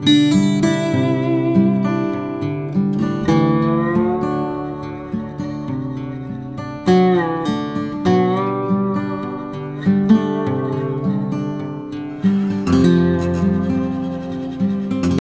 Música